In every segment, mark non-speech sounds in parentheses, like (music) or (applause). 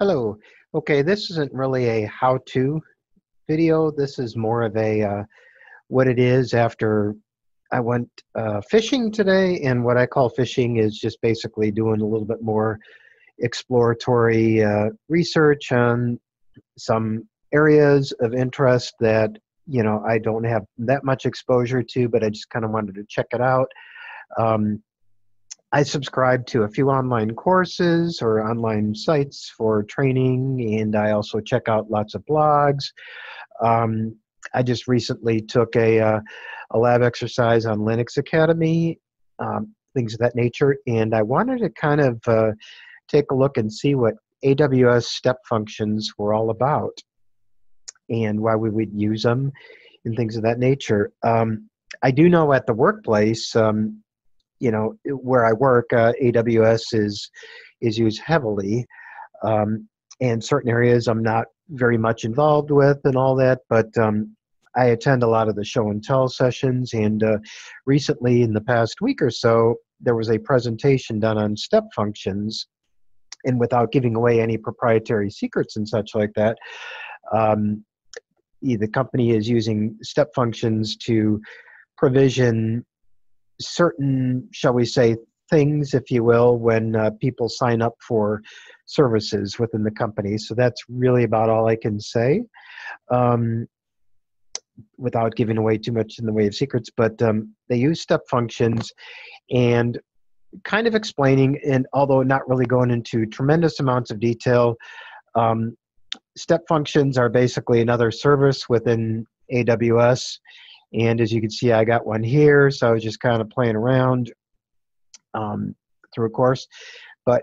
Hello. Okay, this isn't really a how-to video. This is more of a uh, what it is after I went uh, fishing today, and what I call fishing is just basically doing a little bit more exploratory uh, research on some areas of interest that you know I don't have that much exposure to, but I just kind of wanted to check it out. Um, I subscribe to a few online courses or online sites for training, and I also check out lots of blogs. Um, I just recently took a, uh, a lab exercise on Linux Academy, um, things of that nature, and I wanted to kind of uh, take a look and see what AWS step functions were all about and why we would use them and things of that nature. Um, I do know at the workplace, um, you know where I work, uh, AWS is is used heavily, um, and certain areas I'm not very much involved with and all that. But um, I attend a lot of the show and tell sessions, and uh, recently, in the past week or so, there was a presentation done on step functions, and without giving away any proprietary secrets and such like that. Um, the company is using step functions to provision certain, shall we say, things, if you will, when uh, people sign up for services within the company. So that's really about all I can say um, without giving away too much in the way of secrets. But um, they use step functions and kind of explaining, and although not really going into tremendous amounts of detail, um, step functions are basically another service within AWS and as you can see, I got one here, so I was just kind of playing around um, through a course. But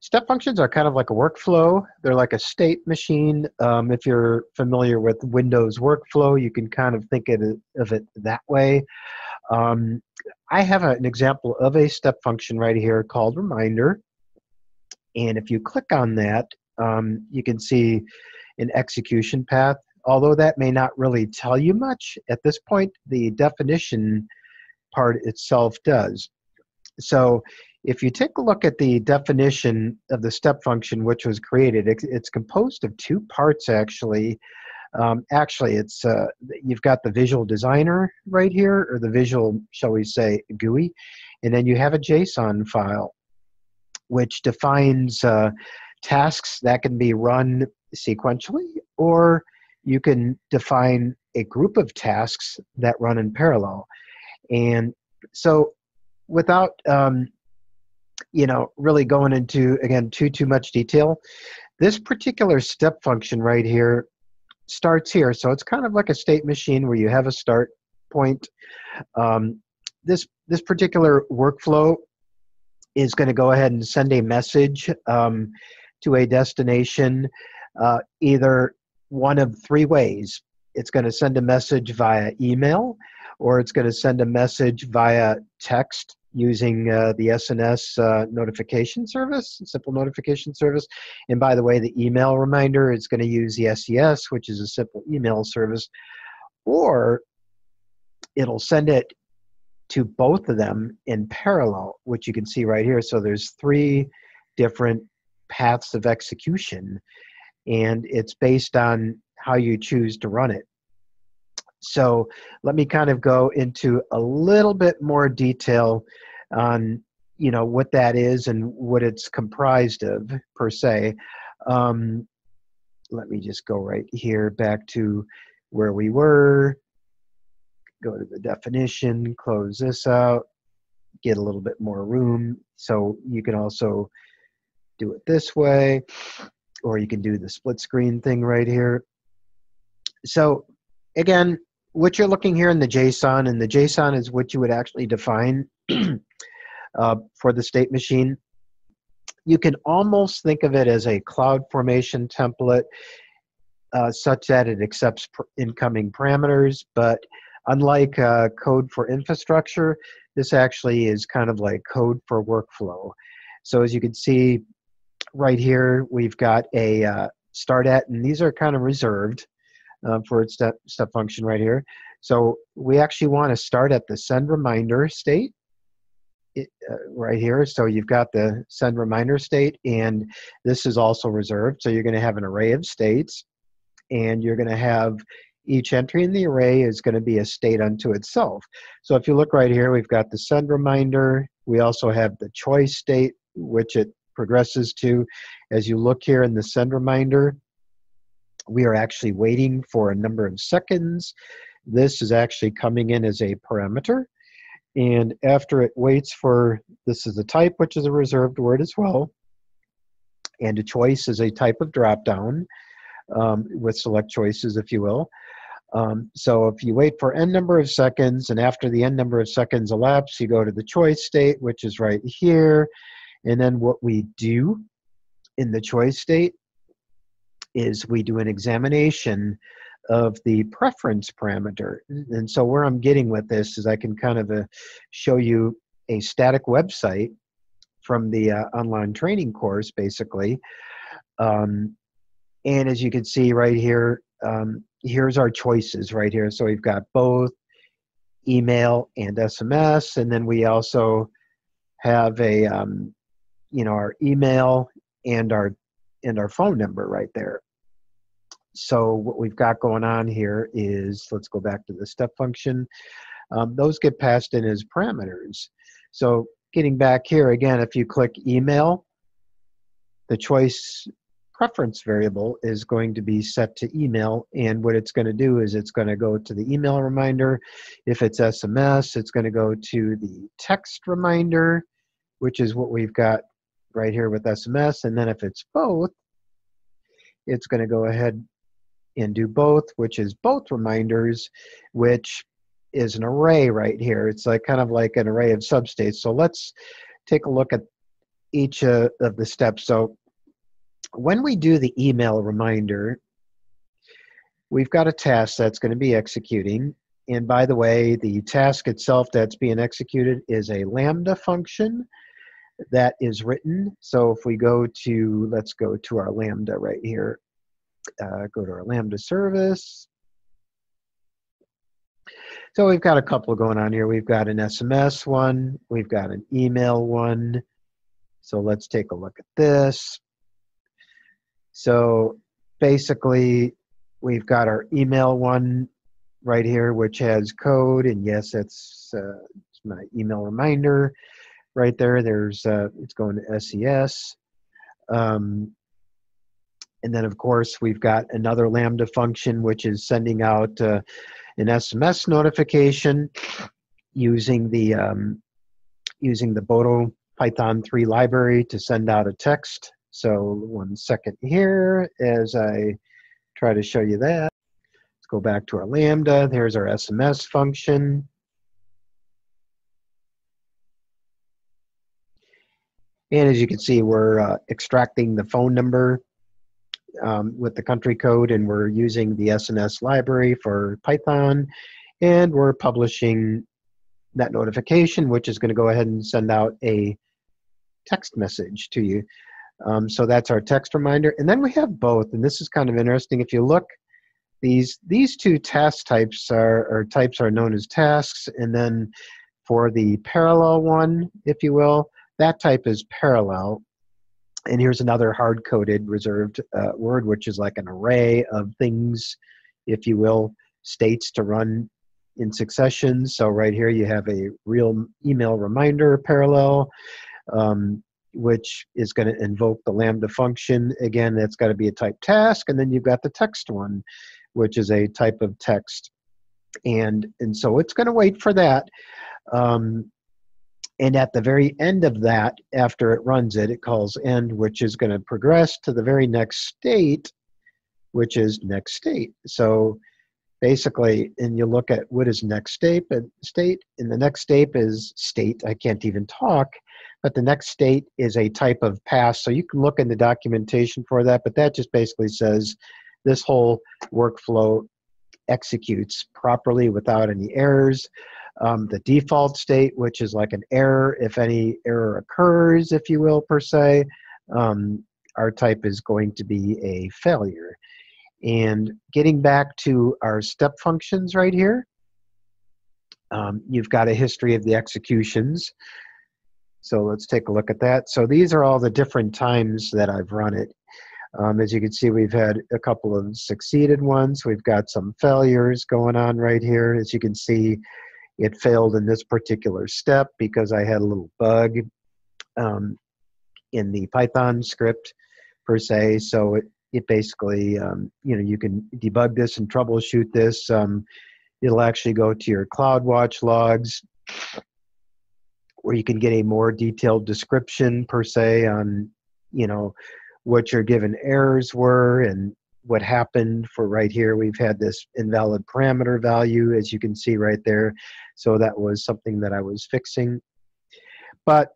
step functions are kind of like a workflow. They're like a state machine. Um, if you're familiar with Windows workflow, you can kind of think of it that way. Um, I have a, an example of a step function right here called reminder. And if you click on that, um, you can see an execution path although that may not really tell you much at this point, the definition part itself does. So if you take a look at the definition of the step function which was created, it's composed of two parts actually. Um, actually, it's uh, you've got the visual designer right here, or the visual, shall we say, GUI, and then you have a JSON file, which defines uh, tasks that can be run sequentially or you can define a group of tasks that run in parallel. And so without um, you know really going into again too too much detail this particular step function right here starts here so it's kind of like a state machine where you have a start point um, this this particular workflow is going to go ahead and send a message um, to a destination uh, either one of three ways. It's going to send a message via email, or it's going to send a message via text using uh, the SNS uh, notification service, simple notification service. And by the way, the email reminder is going to use the SES, which is a simple email service, or it'll send it to both of them in parallel, which you can see right here. So there's three different paths of execution and it's based on how you choose to run it. So let me kind of go into a little bit more detail on you know what that is and what it's comprised of per se. Um, let me just go right here back to where we were. Go to the definition, close this out, get a little bit more room. So you can also do it this way or you can do the split screen thing right here. So again, what you're looking here in the JSON, and the JSON is what you would actually define (clears throat) uh, for the state machine. You can almost think of it as a cloud formation template uh, such that it accepts incoming parameters, but unlike uh, code for infrastructure, this actually is kind of like code for workflow. So as you can see, right here, we've got a uh, start at, and these are kind of reserved uh, for its step, step function right here. So we actually want to start at the send reminder state. it, uh, right here. So you've got the send reminder state, and this is also reserved. So you're going to have an array of states, and you're going to have each entry in the array is going to be a state unto itself. So if you look right here, we've got the send reminder. We also have the choice state, which it progresses to. As you look here in the send reminder, we are actually waiting for a number of seconds. This is actually coming in as a parameter. And after it waits for, this is a type, which is a reserved word as well. And a choice is a type of dropdown um, with select choices, if you will. Um, so if you wait for n number of seconds, and after the n number of seconds elapse, you go to the choice state, which is right here. And then what we do in the choice state is we do an examination of the preference parameter. And so where I'm getting with this is I can kind of uh, show you a static website from the uh, online training course, basically. Um, and as you can see right here, um, here's our choices right here. So we've got both email and SMS, and then we also have a, um, you know, our email and our and our phone number right there. So what we've got going on here is, let's go back to the step function. Um, those get passed in as parameters. So getting back here again, if you click email, the choice preference variable is going to be set to email and what it's going to do is it's going to go to the email reminder if it's sms it's going to go to the text reminder which is what we've got right here with sms and then if it's both it's going to go ahead and do both, which is both reminders, which is an array right here. It's like kind of like an array of substates. So let's take a look at each of the steps. So when we do the email reminder, we've got a task that's going to be executing. And by the way, the task itself that's being executed is a Lambda function that is written. So if we go to, let's go to our Lambda right here uh, go to our Lambda service. So we've got a couple going on here. We've got an SMS one, we've got an email one. So let's take a look at this. So basically, we've got our email one right here, which has code, and yes, that's uh, my email reminder right there. There's uh, it's going to SES. Um, and then, of course, we've got another Lambda function, which is sending out uh, an SMS notification using the um, using the Boto Python 3 library to send out a text. So one second here as I try to show you that. Let's go back to our Lambda. There's our SMS function. And as you can see, we're uh, extracting the phone number um, with the country code and we're using the SNS library for Python and we're publishing that notification which is going to go ahead and send out a text message to you. Um, so that's our text reminder. And then we have both, and this is kind of interesting. If you look, these these two task types are or types are known as tasks, and then for the parallel one, if you will, that type is parallel, and here's another hard coded reserved uh, word, which is like an array of things, if you will, states to run in succession. So right here you have a real email reminder parallel, um, which is going to invoke the Lambda function. Again, that's got to be a type task. And then you've got the text one, which is a type of text. And, and so it's going to wait for that. Um, and at the very end of that, after it runs it, it calls end, which is going to progress to the very next state, which is next state. So basically, and you look at what is next state, and state, and the next state is state. I can't even talk, but the next state is a type of pass. So you can look in the documentation for that, but that just basically says this whole workflow executes properly without any errors um, the default state, which is like an error, if any error occurs, if you will, per se, um, our type is going to be a failure. And getting back to our step functions right here, um, you've got a history of the executions. So let's take a look at that. So these are all the different times that I've run it. Um, as you can see, we've had a couple of succeeded ones. We've got some failures going on right here. As you can see, it failed in this particular step because I had a little bug um, in the Python script per se. So it, it basically, um, you know, you can debug this and troubleshoot this. Um, it'll actually go to your CloudWatch logs where you can get a more detailed description per se on, you know, what your given errors were and what happened for right here. We've had this invalid parameter value, as you can see right there. So that was something that I was fixing. But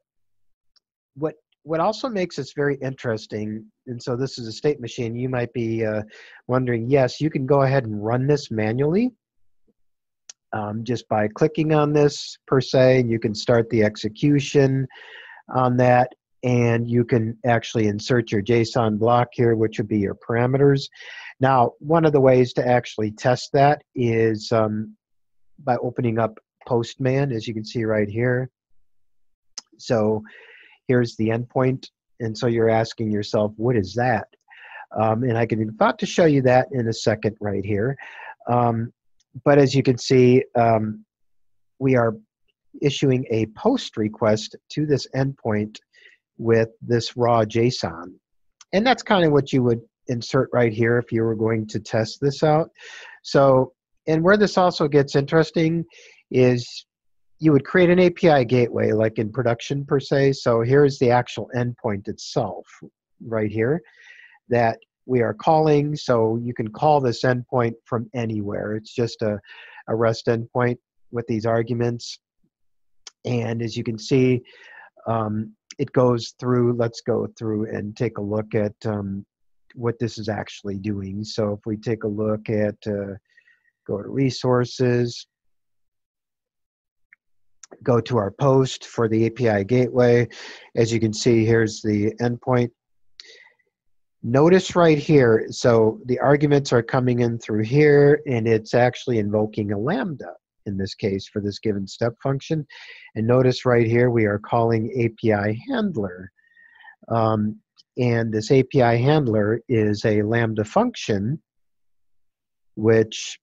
what what also makes this very interesting, and so this is a state machine, you might be uh, wondering, yes, you can go ahead and run this manually um, just by clicking on this per se, and you can start the execution on that and you can actually insert your JSON block here, which would be your parameters. Now, one of the ways to actually test that is um, by opening up Postman, as you can see right here. So here's the endpoint, and so you're asking yourself, what is that? Um, and I can about to show you that in a second right here. Um, but as you can see, um, we are issuing a post request to this endpoint with this raw JSON. And that's kind of what you would insert right here if you were going to test this out. So, and where this also gets interesting is you would create an API gateway like in production per se. So here's the actual endpoint itself right here that we are calling. So you can call this endpoint from anywhere. It's just a, a REST endpoint with these arguments. And as you can see, um, it goes through, let's go through and take a look at um, what this is actually doing. So if we take a look at, uh, go to resources, go to our post for the API gateway. As you can see, here's the endpoint. Notice right here, so the arguments are coming in through here and it's actually invoking a Lambda in this case for this given step function. And notice right here we are calling API handler. Um, and this API handler is a Lambda function which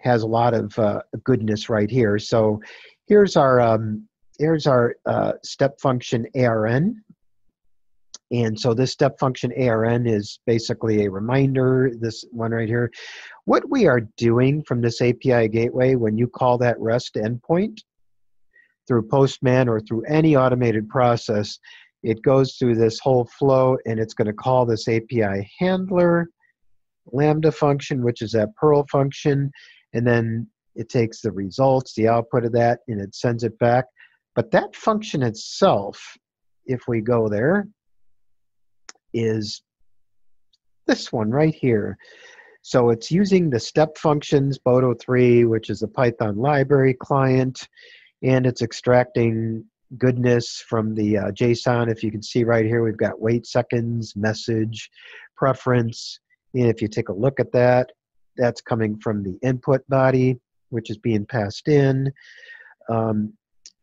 has a lot of uh, goodness right here. So here's our um, here's our uh, step function ARN and so this step function ARN is basically a reminder, this one right here. What we are doing from this API gateway when you call that REST endpoint through Postman or through any automated process, it goes through this whole flow and it's going to call this API handler, Lambda function, which is that Perl function, and then it takes the results, the output of that, and it sends it back. But that function itself, if we go there, is this one right here. So it's using the step functions, Boto3, which is a Python library client, and it's extracting goodness from the uh, JSON. If you can see right here, we've got wait seconds, message, preference. And if you take a look at that, that's coming from the input body, which is being passed in. Um,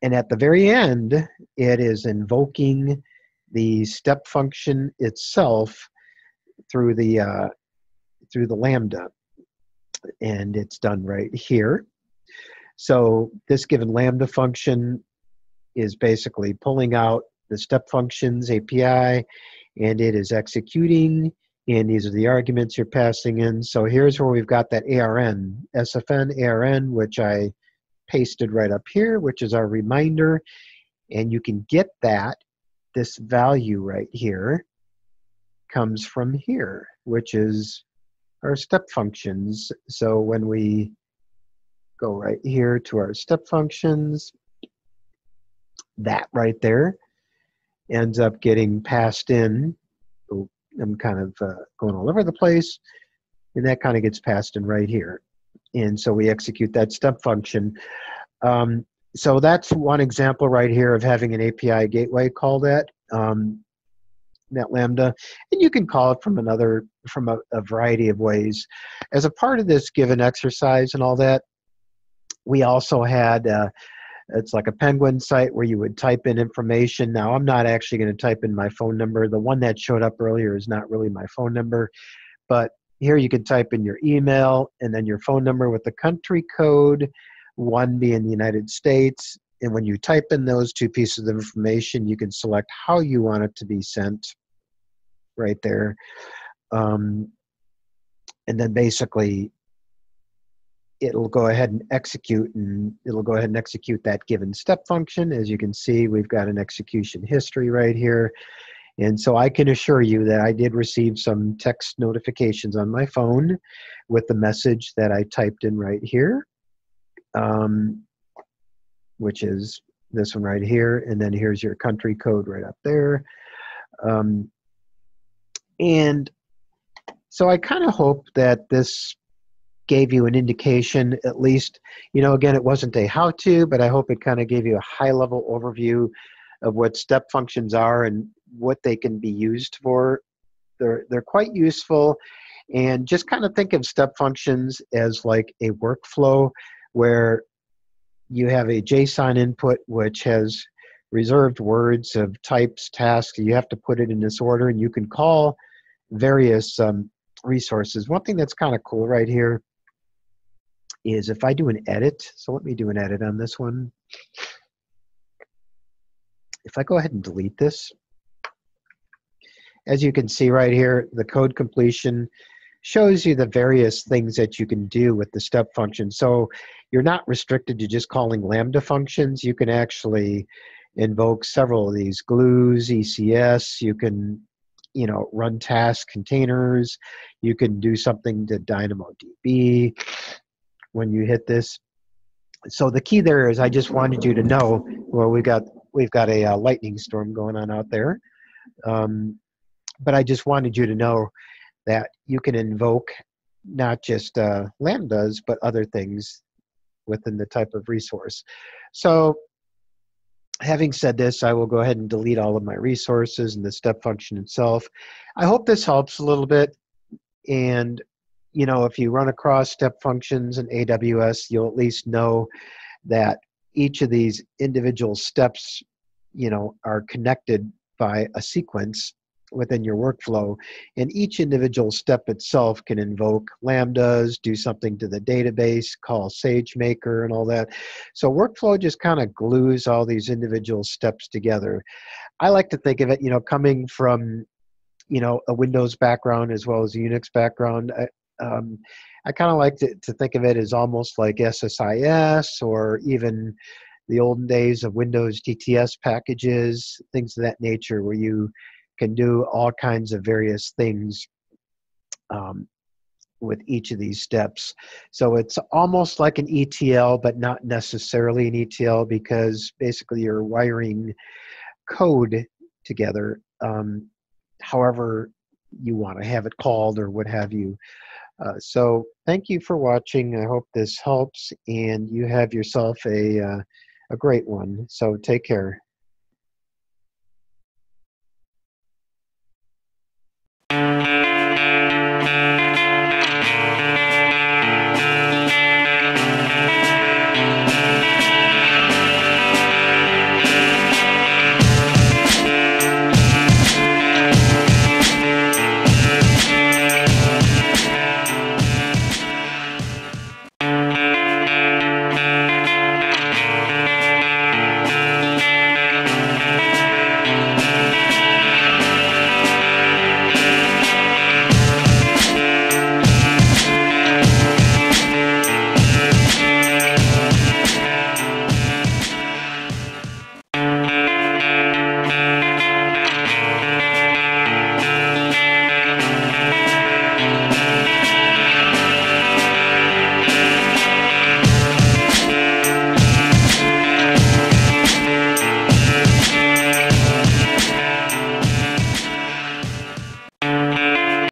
and at the very end, it is invoking the step function itself through the uh, through the lambda. And it's done right here. So this given lambda function is basically pulling out the step functions API and it is executing. And these are the arguments you're passing in. So here's where we've got that ARN SFN ARN which I pasted right up here which is our reminder. And you can get that this value right here comes from here, which is our step functions. So when we go right here to our step functions, that right there ends up getting passed in. Oh, I'm kind of uh, going all over the place. And that kind of gets passed in right here. And so we execute that step function. Um, so that's one example right here of having an API gateway call that um, lambda, and you can call it from another from a, a variety of ways. As a part of this given exercise and all that, we also had uh, It's like a Penguin site where you would type in information. Now, I'm not actually going to type in my phone number. The one that showed up earlier is not really my phone number, but here you can type in your email and then your phone number with the country code, one being the United States. And when you type in those two pieces of information, you can select how you want it to be sent right there. Um, and then basically it'll go ahead and execute and it'll go ahead and execute that given step function. As you can see, we've got an execution history right here. And so I can assure you that I did receive some text notifications on my phone with the message that I typed in right here, um, which is this one right here. And then here's your country code right up there. Um, and so I kind of hope that this gave you an indication, at least, you know, again, it wasn't a how to, but I hope it kind of gave you a high level overview of what step functions are and what they can be used for. They're, they're quite useful. And just kind of think of step functions as like a workflow where you have a JSON input which has reserved words of types, tasks. You have to put it in this order, and you can call various um, resources. One thing that's kind of cool right here is if I do an edit, so let me do an edit on this one. If I go ahead and delete this, as you can see right here, the code completion shows you the various things that you can do with the step function. So you're not restricted to just calling Lambda functions. You can actually invoke several of these glues, ECS. You can you know, run task containers. You can do something to DynamoDB when you hit this. So the key there is I just wanted you to know, well, we've got we've got a uh, lightning storm going on out there. Um, but I just wanted you to know that you can invoke not just uh, lambdas, but other things within the type of resource. So having said this, I will go ahead and delete all of my resources and the step function itself. I hope this helps a little bit. And, you know, if you run across step functions in AWS, you'll at least know that each of these individual steps, you know, are connected by a sequence within your workflow. And each individual step itself can invoke lambdas, do something to the database, call SageMaker, and all that. So workflow just kind of glues all these individual steps together. I like to think of it, you know, coming from, you know, a Windows background as well as a Unix background. I, um, I kind of like to, to think of it as almost like SSIS or even the olden days of Windows DTS packages, things of that nature, where you can do all kinds of various things um, with each of these steps. So it's almost like an ETL, but not necessarily an ETL because basically you're wiring code together, um, however you want to have it called or what have you. Uh, so thank you for watching. I hope this helps and you have yourself a, uh, a great one. So take care.